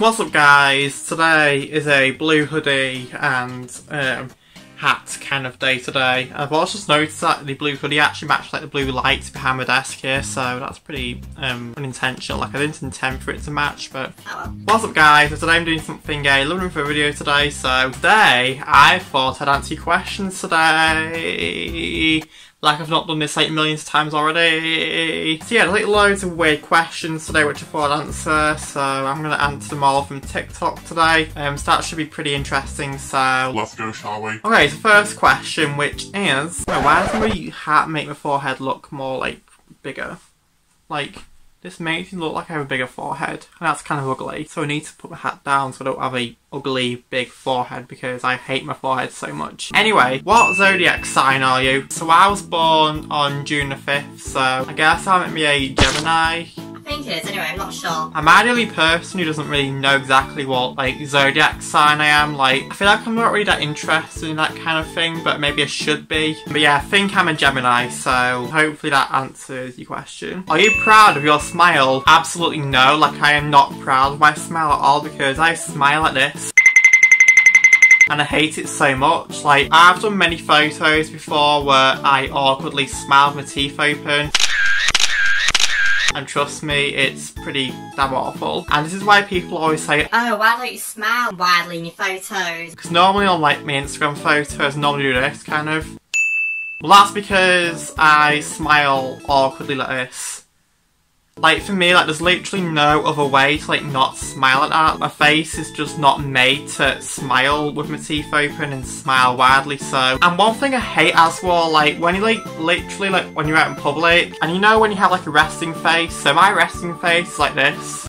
What's up guys? Today is a blue hoodie and um, hat kind of day today. I've also just noticed that the blue hoodie actually matches like the blue lights behind my desk here, so that's pretty um, unintentional. Like I didn't intend for it to match, but what's up guys? So today I'm doing something a little bit for a video today. So today I thought I'd answer your questions today like I've not done this like millions of times already. So yeah, there's like loads of weird questions today which I thought I'd answer, so I'm gonna answer them all from TikTok today. Um, so that should be pretty interesting, so... Let's go, shall we? Okay, so first question, which is, why does my hat make my forehead look more, like, bigger? Like, this makes me look like I have a bigger forehead, and that's kind of ugly. So I need to put my hat down so I don't have a ugly big forehead because I hate my forehead so much. Anyway, what zodiac sign are you? So I was born on June the 5th, so I guess I'm a Gemini think it is. Anyway, I'm not sure. I'm only person who doesn't really know exactly what like zodiac sign I am. Like, I feel like I'm not really that interested in that kind of thing, but maybe I should be. But yeah, I think I'm a Gemini, so hopefully that answers your question. Are you proud of your smile? Absolutely no. Like, I am not proud of my smile at all because I smile like this and I hate it so much. Like, I've done many photos before where I awkwardly smile with my teeth open. And trust me, it's pretty damn awful. And this is why people always say, Oh, why don't you smile widely in your photos? Because normally on like my Instagram photos, normally do this kind of. Well, that's because I smile awkwardly like this. Like for me, like there's literally no other way to like not smile at that. My face is just not made to smile with my teeth open and smile widely so. And one thing I hate as well, like when you like literally like when you're out in public and you know when you have like a resting face, so my resting face is like this.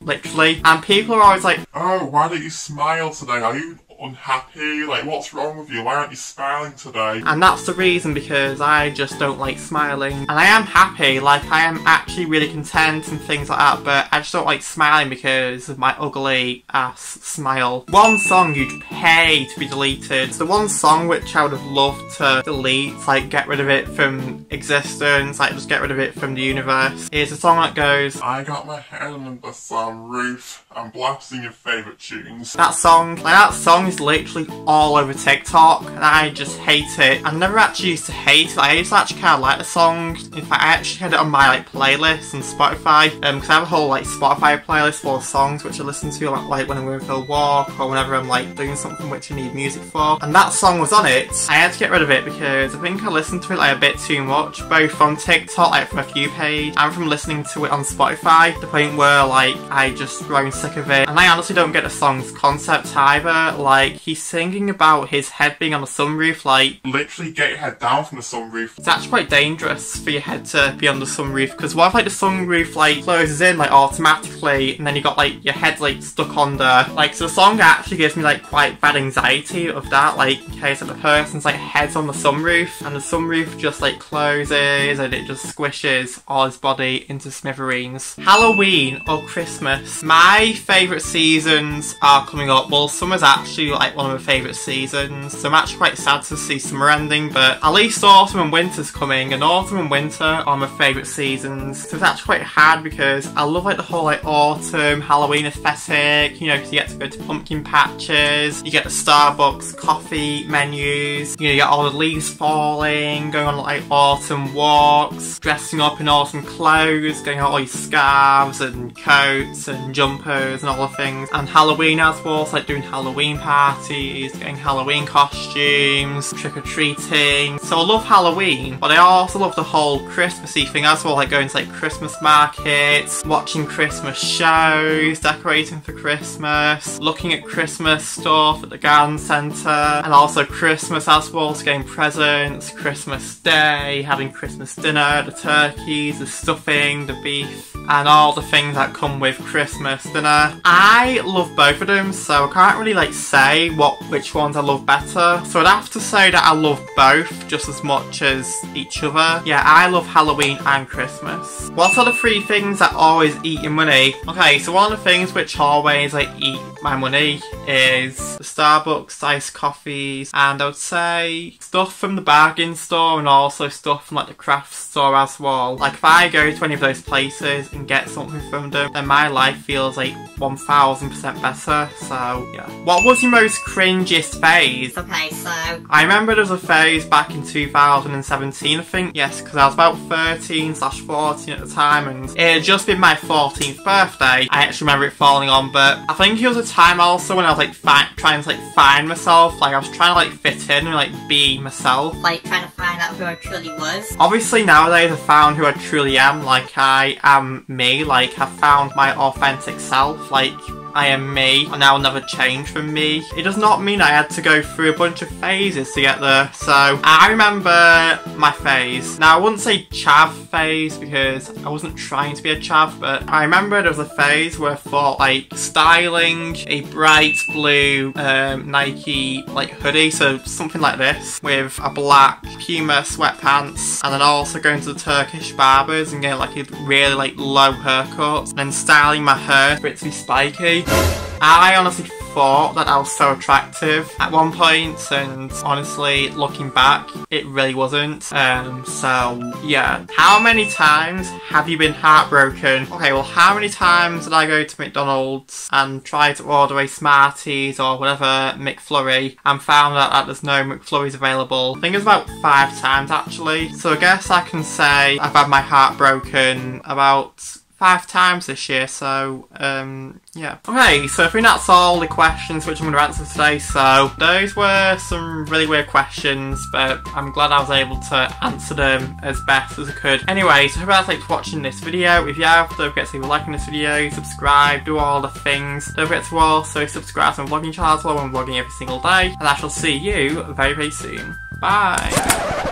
Literally. And people are always like, Oh, why don't you smile today? Are you unhappy? Like, what's wrong with you? Why aren't you smiling today? And that's the reason because I just don't like smiling. And I am happy, like, I am actually really content and things like that, but I just don't like smiling because of my ugly ass smile. One song you'd pay to be deleted. It's the one song which I would have loved to delete, like, get rid of it from existence, like, just get rid of it from the universe. Is a song that goes, I got my head on the sunroof. I'm blasting your favourite tunes. That song, like, that song is literally all over TikTok and I just hate it. I never actually used to hate it. I used to actually kind of like the song. In fact, I actually had it on my like playlist on Spotify Um because um, I have a whole like Spotify playlist full of songs which I listen to like when I'm going for a walk or whenever I'm like doing something which I need music for. And that song was on it. I had to get rid of it because I think I listened to it like a bit too much, both from TikTok, like from a few page, and from listening to it on Spotify. The point where like I just growing sick of it. And I honestly don't get the song's concept either. Like he's singing about his head being on the sunroof, like literally get your head down from the sunroof. It's actually quite dangerous for your head to be on the sunroof because what if like the sunroof like closes in like automatically and then you got like your head like stuck on there. Like so the song actually gives me like quite bad anxiety of that, like in case of the person's like head's on the sunroof and the sunroof just like closes and it just squishes all his body into smithereens. Halloween or Christmas. My favourite seasons are coming up. Well summer's actually like one of my favourite seasons. So I'm actually quite sad to see summer ending, but at least autumn and winter's coming, and autumn and winter are my favourite seasons. So it's actually quite hard because I love like the whole like autumn Halloween aesthetic, you know, because you get to go to pumpkin patches, you get the Starbucks coffee menus, you know, you get all the leaves falling, going on like autumn walks, dressing up in autumn clothes, getting all your scarves and coats and jumpers and all the things, and Halloween as well, so like doing Halloween parties parties, getting Halloween costumes, trick-or-treating. So I love Halloween, but I also love the whole Christmassy thing as well, like going to like Christmas markets, watching Christmas shows, decorating for Christmas, looking at Christmas stuff at the garden centre, and also Christmas as well, so getting presents, Christmas Day, having Christmas dinner, the turkeys, the stuffing, the beef, and all the things that come with Christmas dinner. I love both of them, so I can't really like say what which ones I love better. So I'd have to say that I love both just as much as each other. Yeah, I love Halloween and Christmas. What are the three things that always eat your money? Okay, so one of the things which always like eat my money is Starbucks iced coffees and I would say stuff from the bargain store and also stuff from like the craft store as well. Like if I go to any of those places and get something from them, then my life feels like 1000% better. So yeah. What was your most cringiest phase? Okay, so I remember there was a phase back in 2017, I think. Yes, because I was about 13 slash 14 at the time, and it had just been my 14th birthday. I actually remember it falling on, but I think it was a time also when I was like fi- trying to like find myself. Like I was trying to like fit in and like be myself. like trying to find out who I truly was. Obviously nowadays I've found who I truly am. Like I am me. Like I've found my authentic self. Like I am me, and I'll never change from me. It does not mean I had to go through a bunch of phases to get there. So I remember my phase. Now I wouldn't say chav phase because I wasn't trying to be a chav, but I remember there was a phase where I thought like styling a bright blue um, Nike like hoodie, so something like this with a black Puma sweatpants, and then also going to the Turkish barbers and getting like a really like low haircut, and then styling my hair for it to be spiky. I honestly thought that I was so attractive at one point, and honestly, looking back, it really wasn't. Um, so yeah. How many times have you been heartbroken? Okay, well, how many times did I go to McDonald's and try to order a Smarties or whatever McFlurry and found out that there's no McFlurries available? I think it's about five times actually. So I guess I can say I've had my heart broken about five times this year, so um, yeah. Okay, so I think that's all the questions which I'm going to answer today. So those were some really weird questions, but I'm glad I was able to answer them as best as I could. Anyway, so I hope you guys liked watching this video. If you have, don't forget to leave a like on this video, subscribe, do all the things. Don't forget to also subscribe to my vlogging channel as well. I'm vlogging every single day, and I shall see you very very soon. Bye.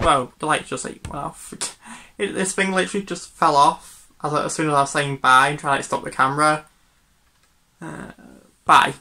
Whoa, the light just like went off. This thing literally just fell off as, as soon as I was saying bye and trying to like, stop the camera. Uh, bye.